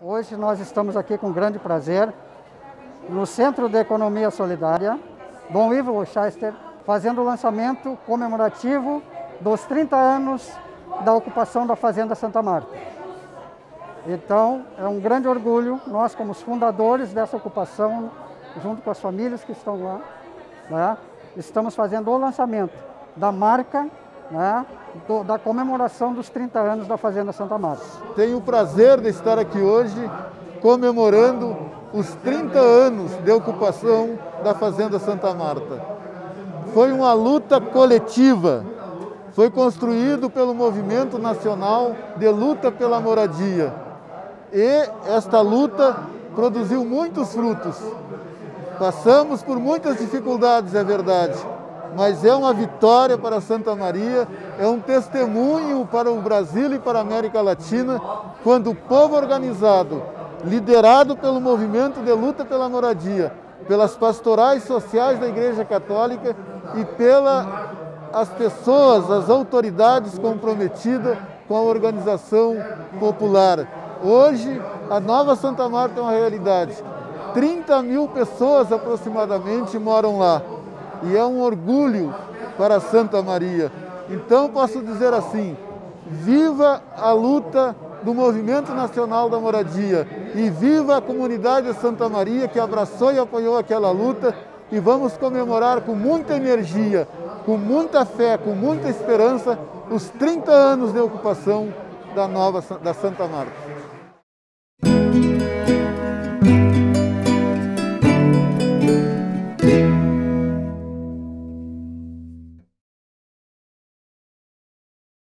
Hoje nós estamos aqui com grande prazer no Centro de Economia Solidária, Dom Ivo Rochester, fazendo o lançamento comemorativo dos 30 anos da ocupação da Fazenda Santa Marta. Então, é um grande orgulho, nós como os fundadores dessa ocupação, junto com as famílias que estão lá, né, estamos fazendo o lançamento da marca né, do, da comemoração dos 30 anos da Fazenda Santa Marta. Tenho o prazer de estar aqui hoje comemorando os 30 anos de ocupação da Fazenda Santa Marta. Foi uma luta coletiva, foi construído pelo Movimento Nacional de Luta pela Moradia. E esta luta produziu muitos frutos. Passamos por muitas dificuldades, é verdade, mas é uma vitória para Santa Maria, é um testemunho para o Brasil e para a América Latina, quando o povo organizado, liderado pelo movimento de luta pela moradia, pelas pastorais sociais da Igreja Católica e pelas as pessoas, as autoridades comprometidas com a organização popular. Hoje, a nova Santa Marta é uma realidade. 30 mil pessoas aproximadamente moram lá e é um orgulho para Santa Maria. Então posso dizer assim: viva a luta do Movimento Nacional da Moradia e viva a comunidade de Santa Maria que abraçou e apoiou aquela luta e vamos comemorar com muita energia, com muita fé, com muita esperança os 30 anos de ocupação da nova da Santa Marta.